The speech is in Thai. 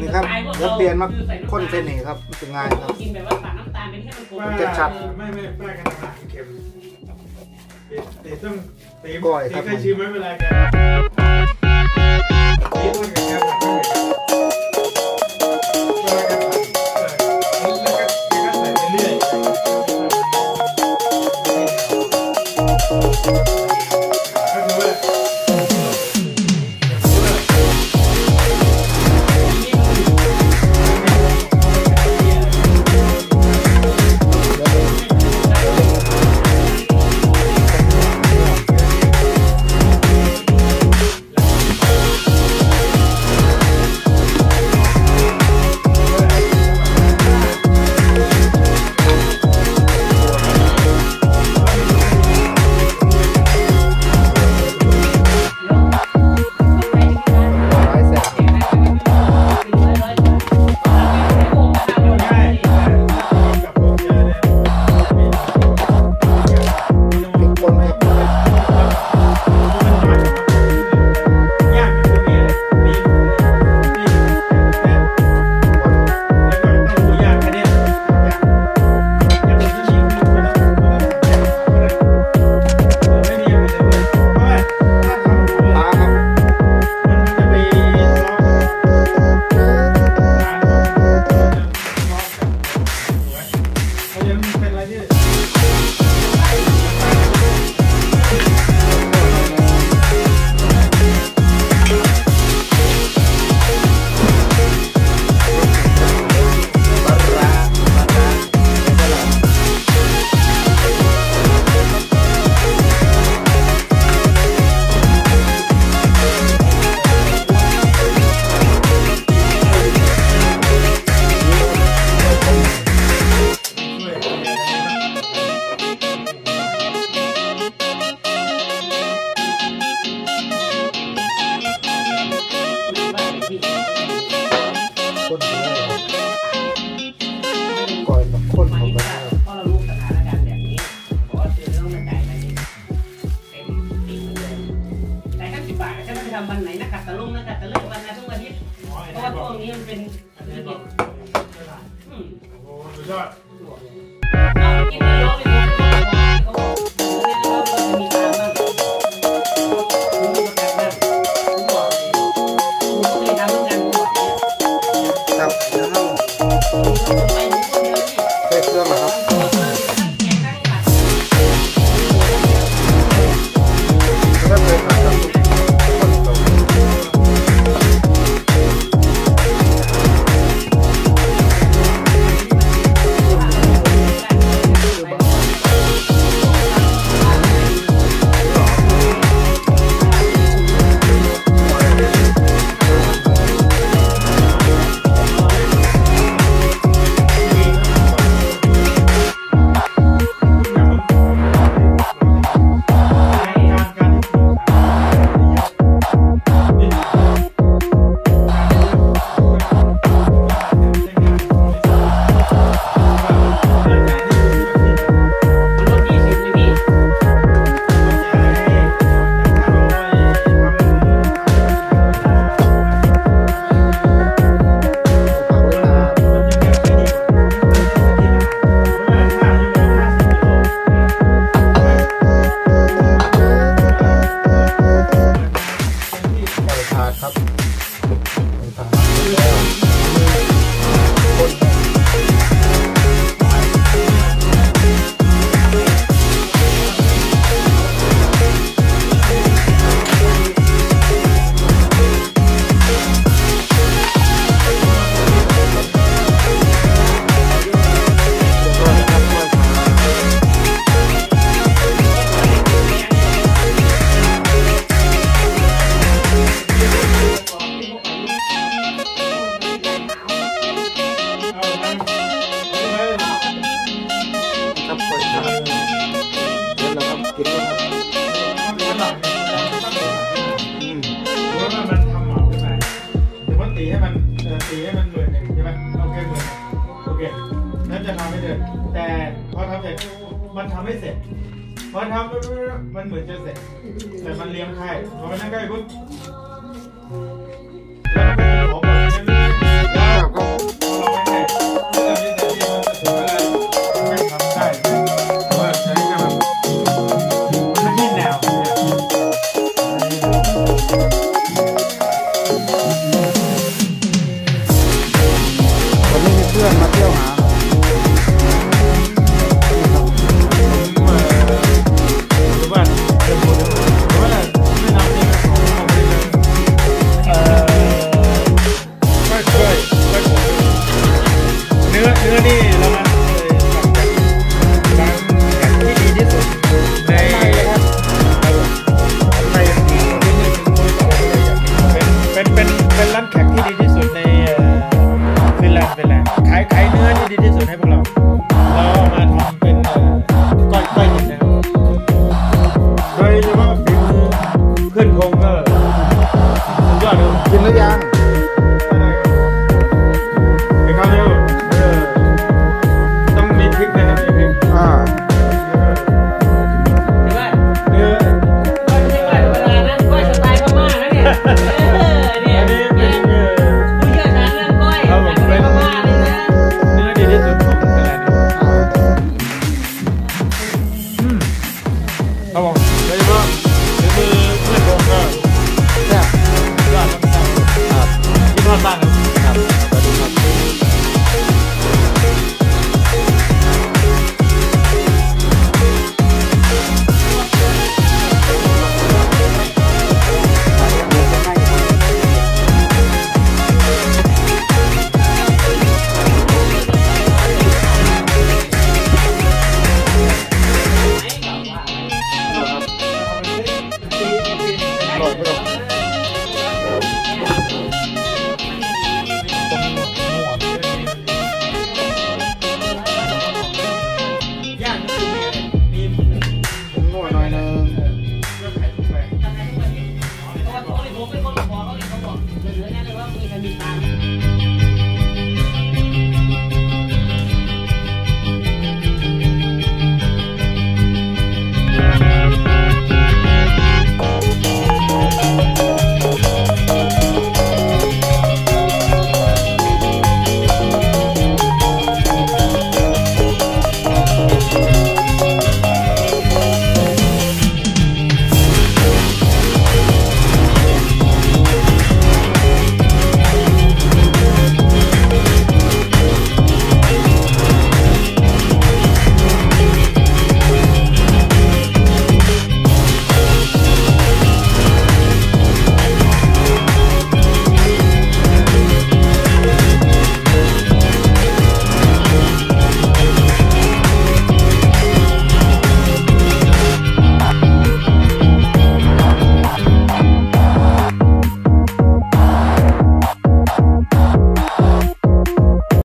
นี่ครับเดี๋ยเปลี่ยนมาข้นเส้นนี่ครับถึงงานครับกินแบบว่าตัดน้ำตาลเป็นให้มันกลมจะชัดไม่ไม่ป้ากันอาหรเค็มตีต้องตีก่อยครับตีใครชิมไม่เป็นไรกัน 哎我们来盖一 兄弟 Jimmy Fallon.